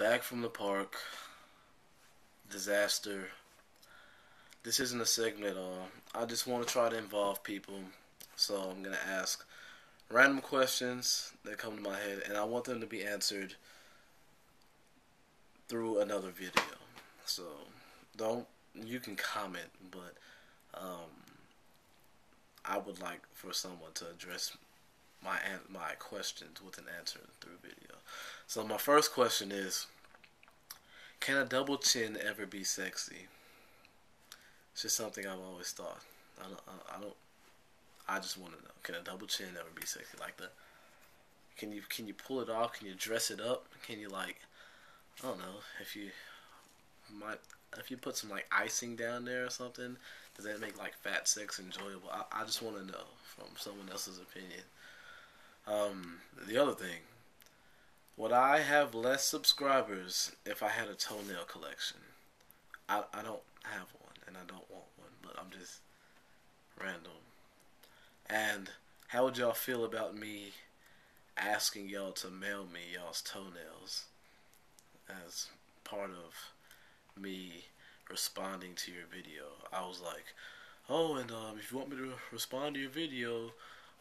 back from the park. Disaster. This isn't a segment at all. I just want to try to involve people. So I'm going to ask random questions that come to my head, and I want them to be answered through another video. So don't, you can comment, but um, I would like for someone to address my my questions with an answer through video. So my first question is, can a double chin ever be sexy? It's just something I've always thought. I don't. I don't. I just want to know: Can a double chin ever be sexy like that? Can you can you pull it off? Can you dress it up? Can you like? I don't know if you might if you put some like icing down there or something. Does that make like fat sex enjoyable? I, I just want to know from someone else's opinion. Um, the other thing, would I have less subscribers if I had a toenail collection? I, I don't have one and I don't want one, but I'm just random. And how would y'all feel about me asking y'all to mail me y'all's toenails as part of me responding to your video? I was like, oh, and um, if you want me to respond to your video,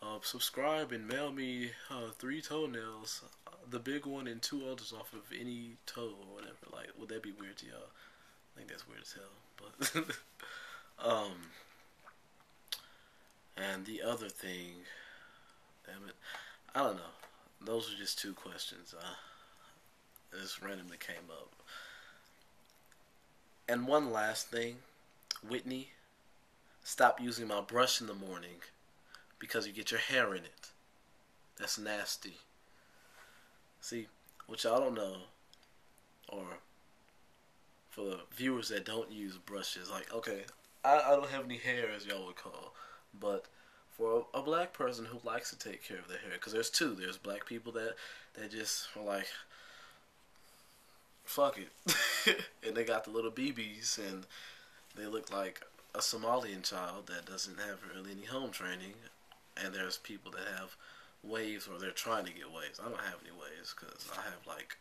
uh, subscribe and mail me uh, three toenails, the big one and two others off of any toe or whatever. Like, would that be weird to y'all? I think that's weird as hell. But, um, and the other thing, damn it, I don't know. Those are just two questions. Uh, just randomly came up. And one last thing, Whitney, stop using my brush in the morning because you get your hair in it. That's nasty. See, which y'all don't know, or for the viewers that don't use brushes, like, okay, I, I don't have any hair, as y'all would call, but for a, a black person who likes to take care of their hair, because there's two, there's black people that, that just are like, fuck it. and they got the little BBs, and they look like a Somalian child that doesn't have really any home training and there's people that have waves or they're trying to get waves. I don't have any waves because I have like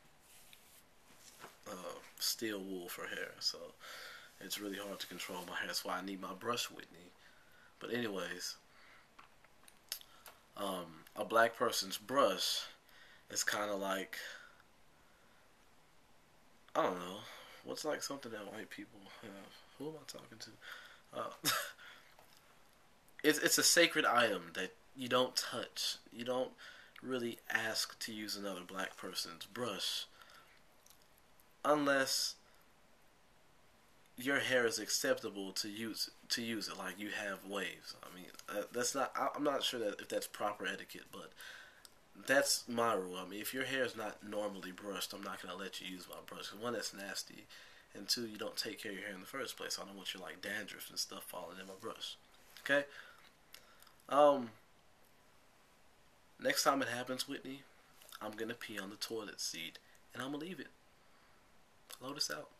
uh, steel wool for hair, so it's really hard to control my hair. That's why I need my brush Whitney. But anyways, um, a black person's brush is kind of like I don't know. What's like something that white people have? Who am I talking to? Uh, it's it's a sacred item that you don't touch. You don't really ask to use another black person's brush unless your hair is acceptable to use to use it like you have waves. I mean, uh, that's not I'm not sure that if that's proper etiquette, but that's my rule. I mean, if your hair is not normally brushed, I'm not going to let you use my brush. One, that's nasty, and two, you don't take care of your hair in the first place. I don't want your like dandruff and stuff falling in my brush. Okay. Um, next time it happens, Whitney, I'm gonna pee on the toilet seat and I'm gonna leave it. Load Lotus out.